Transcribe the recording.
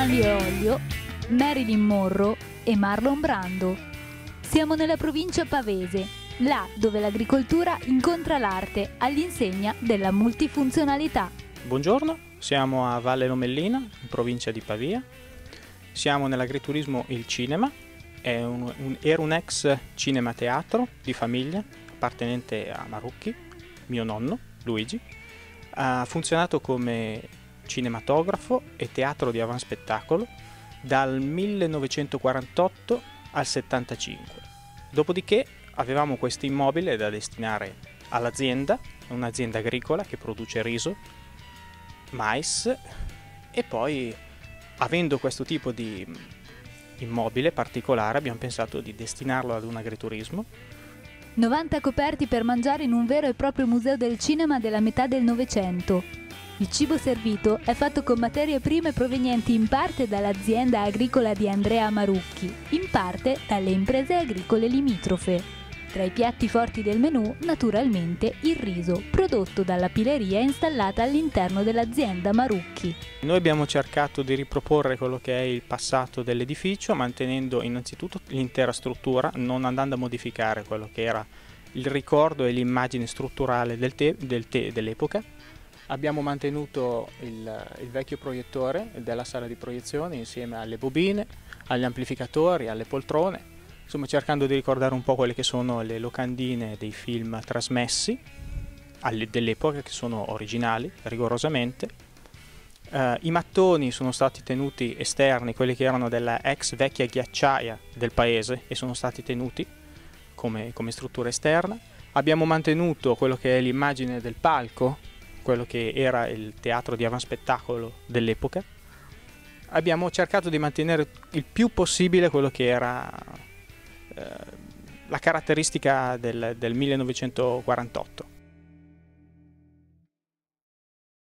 Olio e Olio, Marilyn Monroe e Marlon Brando. Siamo nella provincia pavese, là dove l'agricoltura incontra l'arte all'insegna della multifunzionalità. Buongiorno, siamo a Valle Lomellina, in provincia di Pavia. Siamo nell'agriturismo Il Cinema, un, un, era un ex cinema teatro di famiglia appartenente a Marucchi, mio nonno Luigi. Ha funzionato come cinematografo e teatro di avanspettacolo dal 1948 al 75. Dopodiché avevamo questo immobile da destinare all'azienda, un'azienda agricola che produce riso, mais e poi avendo questo tipo di immobile particolare abbiamo pensato di destinarlo ad un agriturismo 90 coperti per mangiare in un vero e proprio museo del cinema della metà del Novecento. Il cibo servito è fatto con materie prime provenienti in parte dall'azienda agricola di Andrea Marucchi, in parte dalle imprese agricole limitrofe. Tra i piatti forti del menù, naturalmente, il riso, prodotto dalla pileria installata all'interno dell'azienda Marucchi. Noi abbiamo cercato di riproporre quello che è il passato dell'edificio, mantenendo innanzitutto l'intera struttura, non andando a modificare quello che era il ricordo e l'immagine strutturale del del dell'epoca. Abbiamo mantenuto il, il vecchio proiettore della sala di proiezione insieme alle bobine, agli amplificatori, alle poltrone insomma cercando di ricordare un po' quelle che sono le locandine dei film trasmessi dell'epoca che sono originali rigorosamente. Uh, I mattoni sono stati tenuti esterni, quelli che erano della ex vecchia ghiacciaia del paese e sono stati tenuti come, come struttura esterna. Abbiamo mantenuto quello che è l'immagine del palco, quello che era il teatro di avanspettacolo dell'epoca. Abbiamo cercato di mantenere il più possibile quello che era la caratteristica del, del 1948.